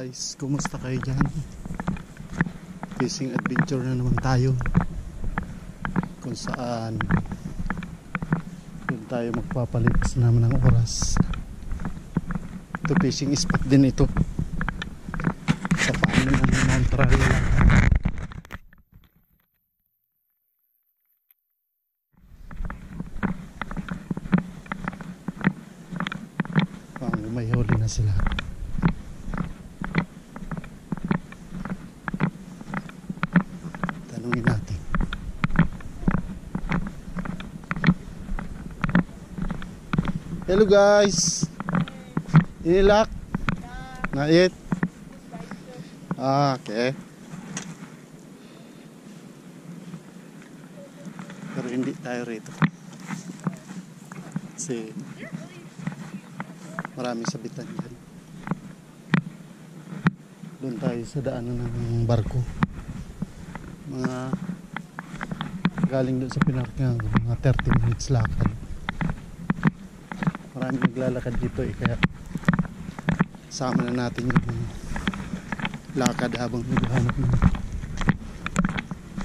guys, kumusta kayo dyan? Fishing adventure na naman tayo. Kung saan doon tayo magpapalipas naman ng oras. Ito fishing spot din ito. Sa paano ng Mount Pang may huli na sila Tanungin natin. Hello guys. Inilak. Nait. Ah, okay. Pero hindi tayo rito. Kasi marami sabitan dyan. Doon tayo sa daanan ng barko mga galing doon sa pinarkingan mga 30 minutes lakad. Marami naglalakad dito eh kaya sama na natin yung lakad habang naghahanap ng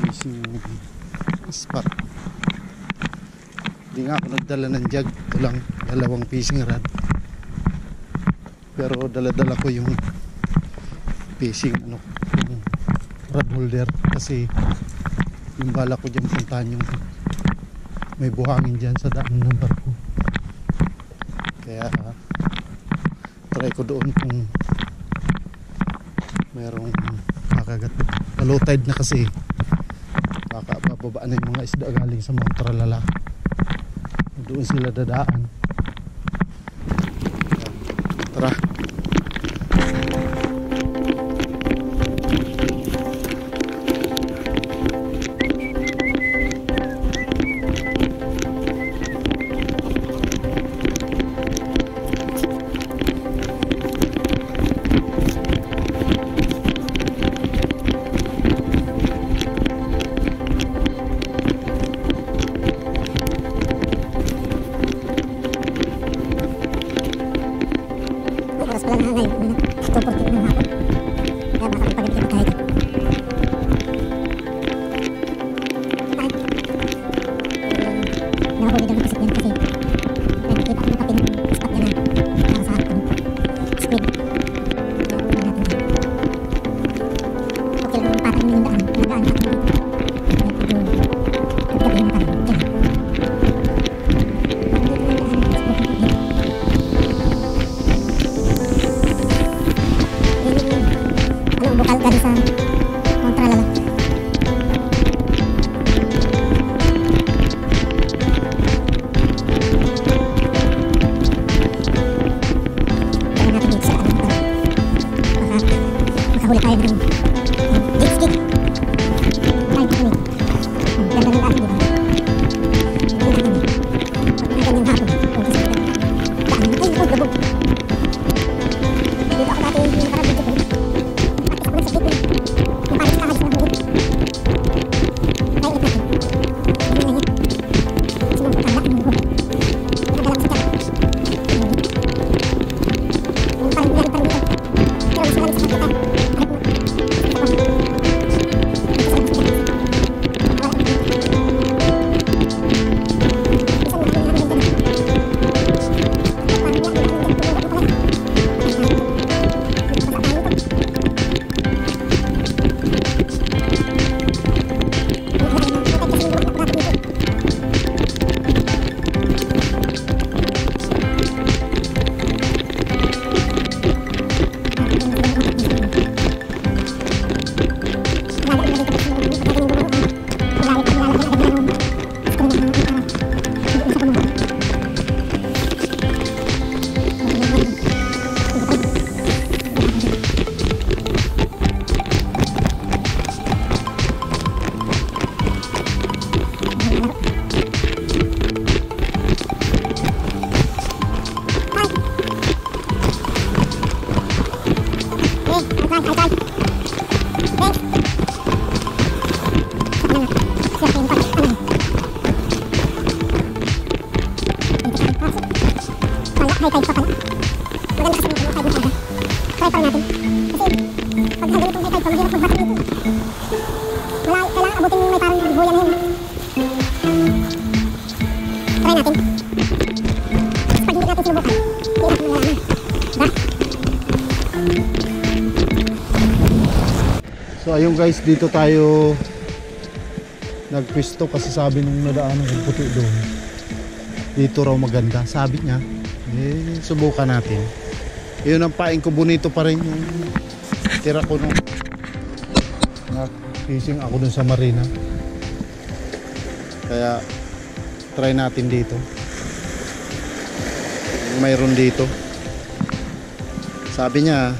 fishing spot. Hindi nga ako nagdala ng jug ito lang dalawang fishing rod. Pero dala-dala ko yung fishing ano rod holder kasi yung bala ko dyan puntahan yung may buhangin dyan sa daan ng barko. Kaya try ko doon kung merong makagat low tide na kasi. Baka bababa na yung mga isda galing sa Mount Tralala. Doon sila dadaan. Tara Try natin. Pag hindi natin sinubukan, hindi natin malalaman. Diba? So ayun guys, dito tayo nagpwesto kasi sabi nung nadaanan ng puti doon. Dito raw maganda. Sabi niya, eh, subukan natin. Yun ang paing ko bonito pa rin yung tira ko nung fishing ako dun sa marina. Kaya try natin dito. Mayroon dito. Sabi niya,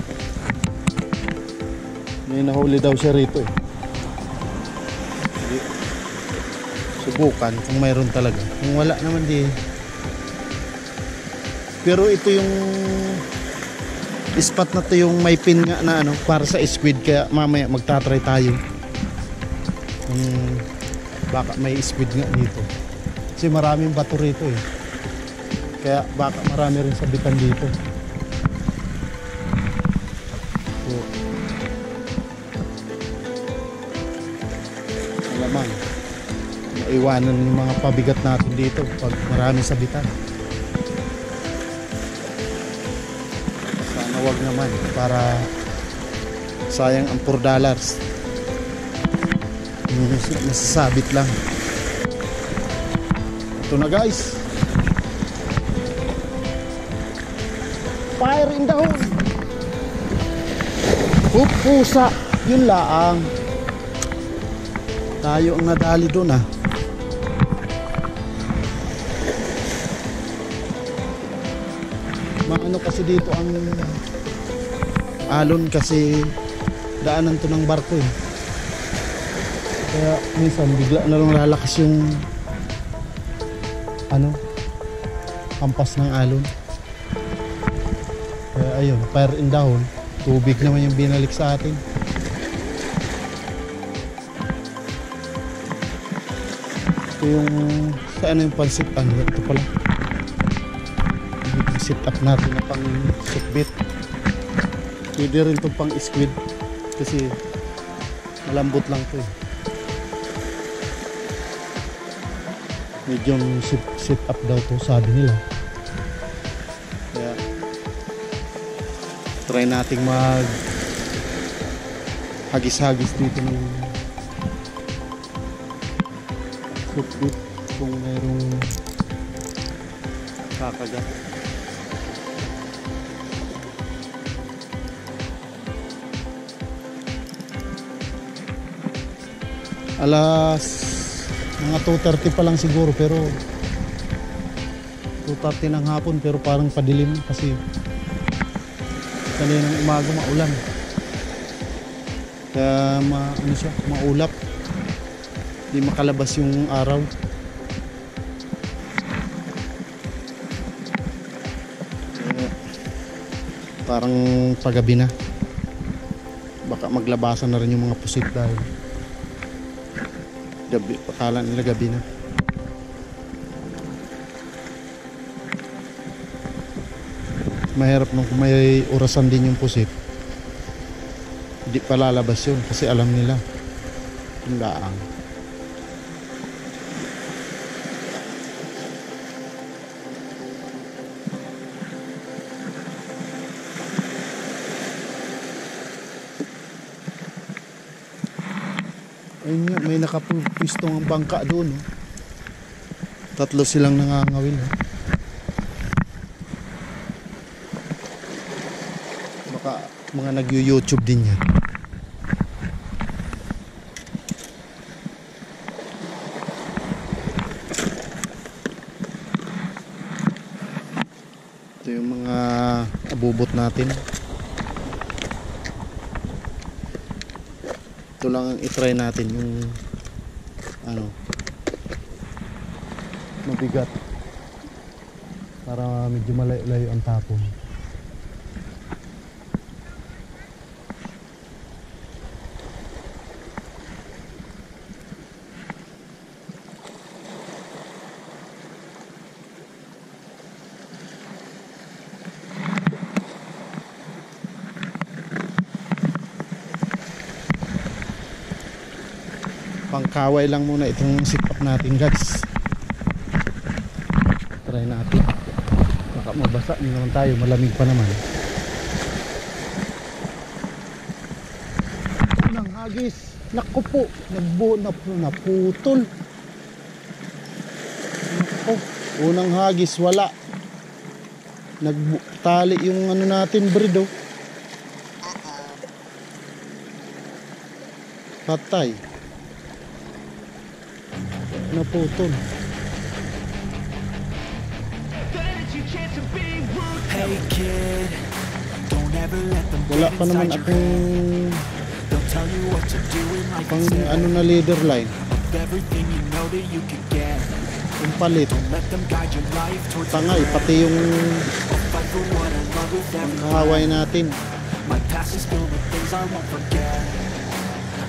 may nahuli daw siya rito eh. Subukan kung mayroon talaga. Kung wala naman di. Pero ito yung spot na to yung may pin nga na ano para sa squid kaya mamaya magtatry tayo. Kung baka may squid nga dito. Kasi maraming bato rito eh. Kaya baka marami rin sabitan dito. So, alamang maiwanan yung mga pabigat natin dito pag marami sabitan sana wag naman para sayang ang 4 dollars yung masasabit lang ito na guys fire in the hole pupusa yun laang tayo ang nadali doon ah. Maano kasi dito ang alon kasi daanan to ng barko eh. Kaya minsan bigla na lang lalakas yung ano hampas ng alon. Kaya ayun, fire in dahon. Tubig naman yung binalik sa atin. Ito yung sa ano yung pansit ano ito pala yung sit up natin na pang sukbit pwede rin itong pang squid kasi malambot lang to eh medium sit, sit up daw to sabi nila kaya try nating mag hagis-hagis dito ng sukbit kung merong kakagat. Alas mga 2.30 pa lang siguro pero 2.30 ng hapon pero parang padilim kasi kaninang umaga maulan. Kaya ma, ano siya, maulap. Hindi makalabas yung araw. Parang pagabi na. Baka maglabasan na rin yung mga pusit dahil gabi, akala nila gabi na. Mahirap nung may orasan din yung pusit hindi pa lalabas yun kasi alam nila yung laang Ayun nga, may nakapupistong ang bangka doon. Oh. Tatlo silang nangangawil. Oh. Baka mga nag-YouTube din yan. Ito yung mga abubot natin. Lang ang itry natin yung ano mabigat. Para medyo malayo ang tapon pangkaway lang muna itong up natin guys. Try natin. Baka mabasa hindi naman tayo malamig pa naman. Unang hagis naku po nagbu na naputol. Naku unang hagis wala. Nagtali yung ano natin breed oh. Patay naputol. Let them wala pa naman akong pang ano na leader line. Yung palit. Tangay pati yung kahaway natin. My past is filled with things I won't forget.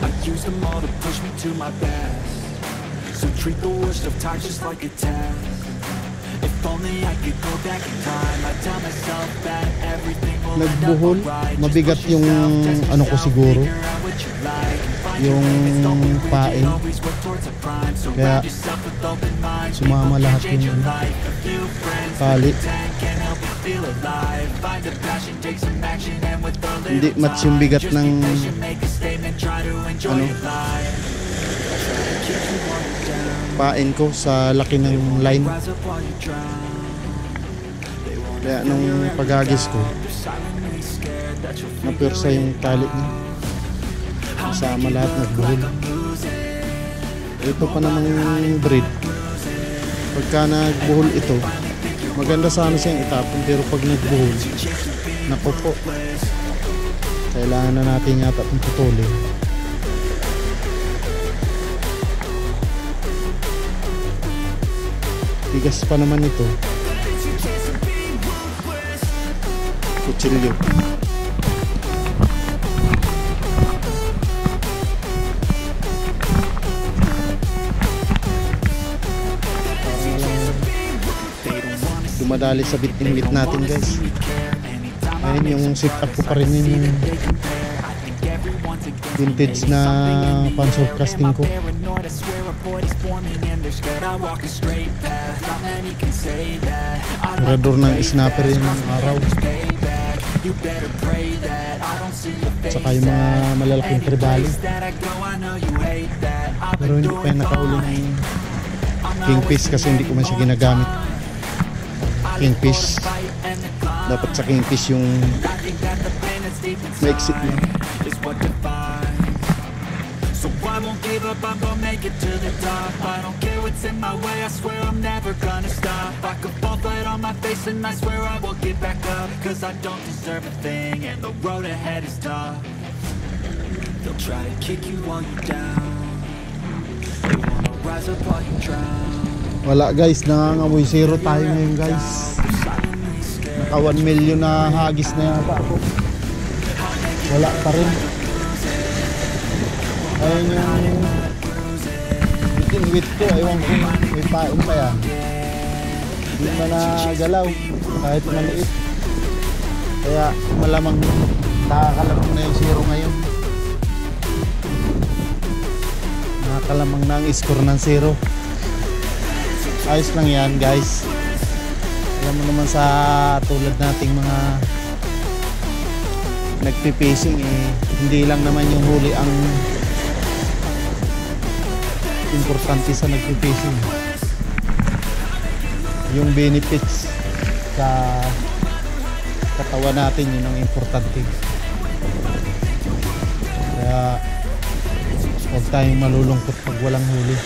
I use them all to push me to my best. Treat the worst of times just like a test. If only I could go back in time, I'd tell myself that everything will end up nagbuhol? mabigat yung ano ko siguro? find yung pain. Kaya sumama lahat yung ano, tali. Hindi match yung bigat ng ano, pain ko sa laki ng line. Kaya nung paghagis ko napwersa yung tali niya. Kasama lahat nagbuhol ito pa namang breed. Pagka nagbuhol ito maganda sana siyang itapon pero pag nagbuhol naku kailangan na natin yata itong putulin tigas pa naman ito. Kutsilyo. Dumadali sa bit-in-bit natin guys. Ayun yung sit up ko pa rin yun. Yung vintage na pansor casting ko Mirador ng snapper yun ng araw payback. You better pray that I don't see your face. saka yung mga malalaking tribali pero hindi pa yung nakauli ng kingfish kasi hindi ko man siya ginagamit kingfish dapat sa kingfish yung I think give up, I'm gonna make it to the top. I don't care what's in my way, I swear I'm never gonna stop. I could fall flat on my face and I swear I will get back up. Cause I don't deserve a thing and the road ahead is tough. They'll try to kick you while you're down. They wanna rise up while you drown. wala guys nangangamoy zero tayo ngayon guys naka 1 million na hagis na yata ako wala pa rin ayun yung bitin-wit ko ewan ko may pain pa yan. Hindi na nagalaw kahit maliit. Kaya malamang nakakalamang na yung zero ngayon. Nakakalamang na ang score ng zero. Ayos lang yan guys. Alam mo naman sa tulad nating mga nagpipacing eh hindi lang naman yung huli ang importante sa nagpipacing. Yung benefits sa katawan natin yun ang importante. Kaya huwag tayong malulungkot pag walang huli.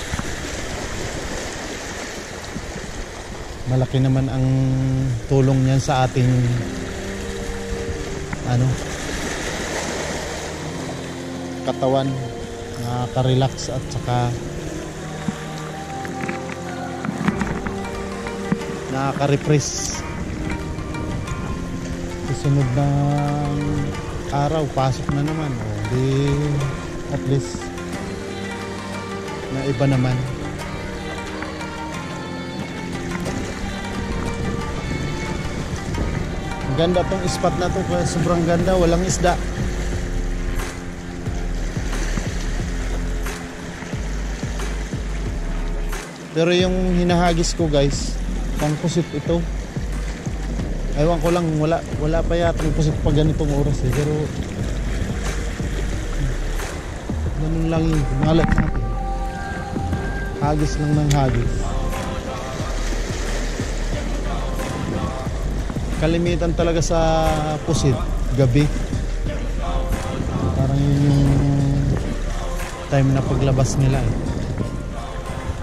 Malaki naman ang tulong niyan sa ating ano katawan. Nakaka-relax at saka nakaka-refresh susunod ng araw pasok na naman. O di at least na iba naman. Ang ganda tong spot na to kaya sobrang ganda, walang isda. Pero yung hinahagis ko guys, pang pusit ito. Ewan ko lang, wala, wala pa yata yung pusit pag ganitong oras eh. Pero, ganun lang yung malat natin. Hagis lang ng hagis. Kalimitan talaga sa pusit, gabi. Parang yun yung time na paglabas nila eh.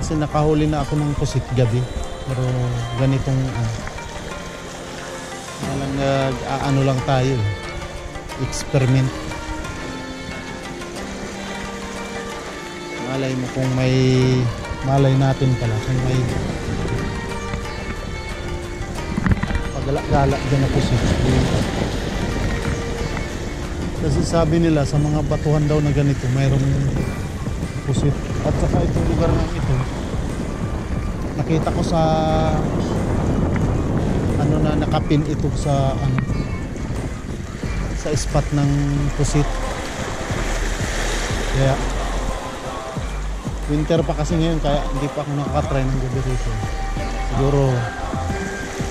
Kasi nakahuli na ako ng pusit gabi. Pero ganitong ano, walang nag ano lang tayo eh. experiment. Malay mo kung may malay natin pala kung may pagala-gala dyan na pusit kasi sabi nila sa mga batuhan daw na ganito mayroong pusit. At saka itong lugar ito nakita ko sa ano na nakapin ito sa ano sa spot ng pusit. Kaya winter pa kasi ngayon kaya hindi pa ako nakakatry ng gabi siguro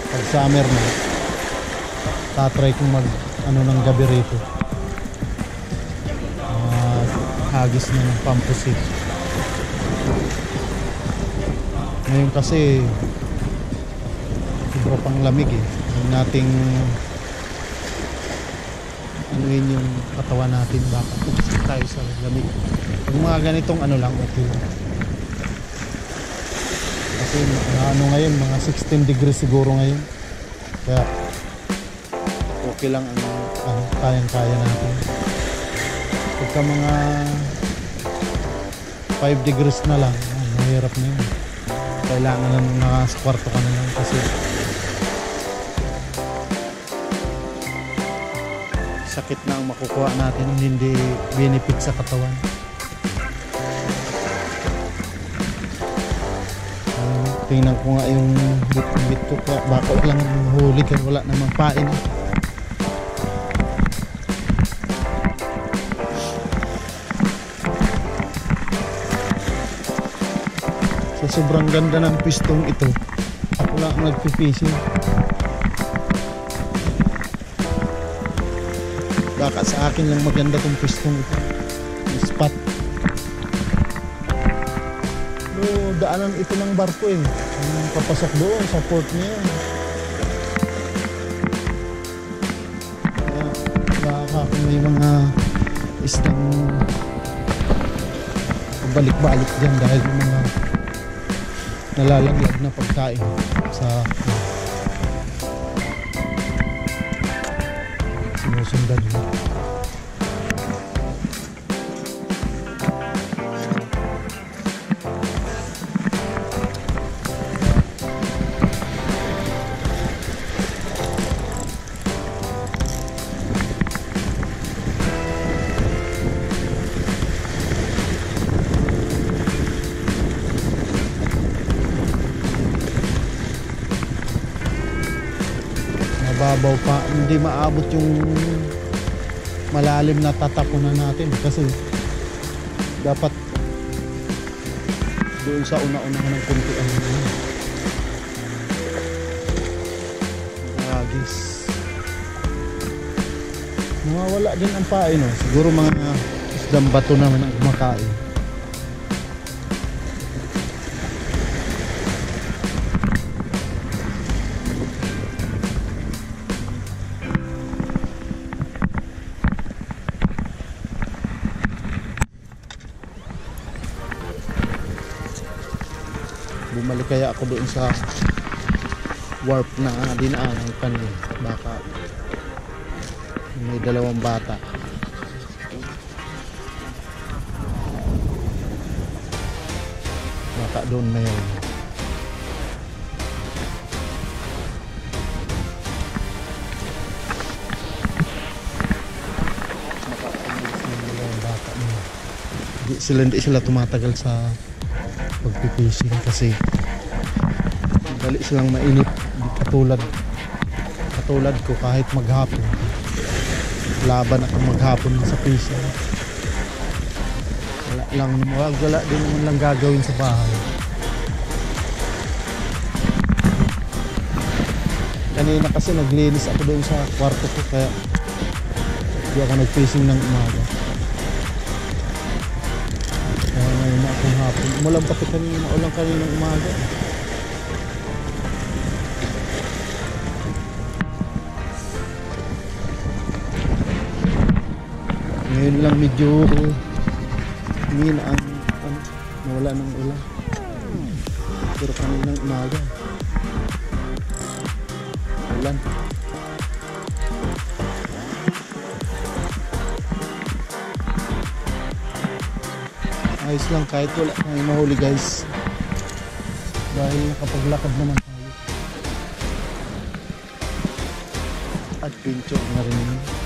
pag summer na tatry kong mag ano ng gabi rito. Uh, hagis ng pampusit ngayon kasi sobra pang lamig eh. Huwag nating anuin yung katawan natin baka upsit tayo sa lamig. Yung mga ganitong ano lang okay. Kasi ano ngayon mga 16 degrees siguro ngayon. Kaya okay lang ang ano, kayang kaya natin. Pagka mga 5 degrees na lang ah, mahirap na yun kailangan na nasa kwarto ka na lang kasi sakit na ang makukuha natin hindi benefit sa katawan. Ah, tingnan ko nga yung bit-bit ko. Baka lang huli kaya wala namang pain sa sobrang ganda ng pistong ito ako lang ang nagpipishing baka sa akin lang maganda tong pistong ito. Yung spot. No, daanan ito ng barko eh. Yung papasok doon sa port niya. Baka kung may mga isdang balik-balik dyan dahil mga nalalaglag na pagkain sa sinusundan mo mababaw pa. Hindi maabot yung malalim na tatapunan natin kasi dapat doon sa una-una ng kunti ang agis mawawala din ang pain no? siguro mga isdang bato naman ang kumakain kaya ako doon sa warp na dinaanan kanina baka may dalawang bata baka doon may sila hindi sila tumatagal sa pagpipishing kasi dali silang mainit. Katulad katulad ko kahit maghapon. Laban ako maghapon sa piso. Wala lang wag wala din naman lang gagawin sa bahay. Kanina kasi naglinis ako doon sa kwarto ko kaya hindi ako nagfacing ng umaga. Kaya ngayon na akong hapon. Umulan pa kanina ulan kanina umaga. Ngayon lang medyo ngayon ang ano, nawala ng ulan. Pero kaninang umaga. Ulan. Ayos lang kahit wala tayong mahuli guys. Dahil nakapaglakad naman tayo. Adventure na rin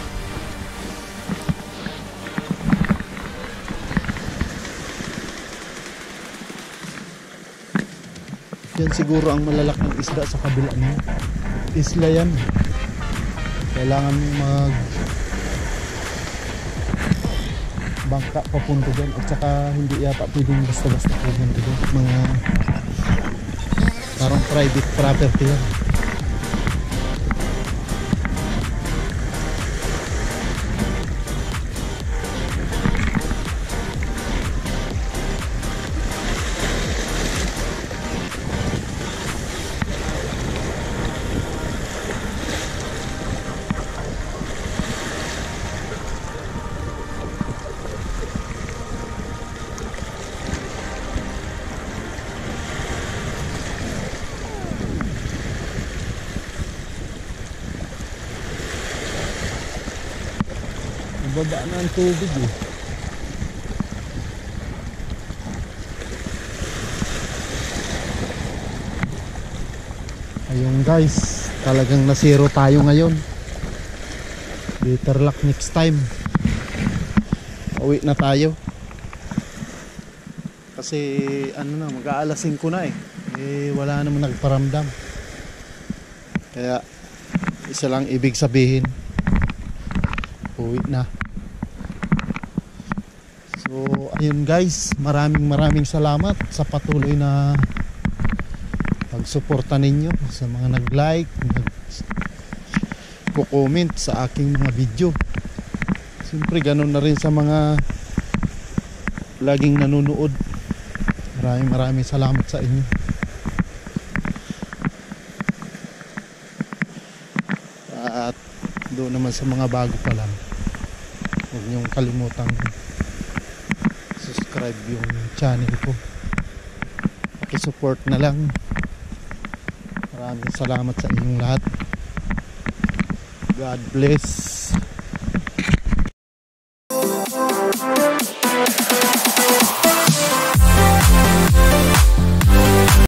Yan siguro ang malalaking isda sa kabila niya. Isla yan. Kailangan mag bangka papunta dyan at saka hindi yata pwedeng basta-basta pupunta dyan. Mga parang private property yan. Baba na ang tubig eh. Ayun guys, talagang nasiro tayo ngayon. Better luck next time. Uwi na tayo. Kasi ano na, mag-aalas 5 na eh. Eh wala namang nagparamdam. Kaya isa lang ibig sabihin, uwi na. So, ayun guys, maraming maraming salamat sa patuloy na pagsuporta ninyo sa mga nag-like, nag-comment sa aking mga video. Siyempre, ganun na rin sa mga laging nanonood. Maraming maraming salamat sa inyo. At doon naman sa mga bago pa lang, huwag niyong kalimutang subscribe yung channel ko. Pakisupport na lang. Maraming salamat sa inyong lahat. God bless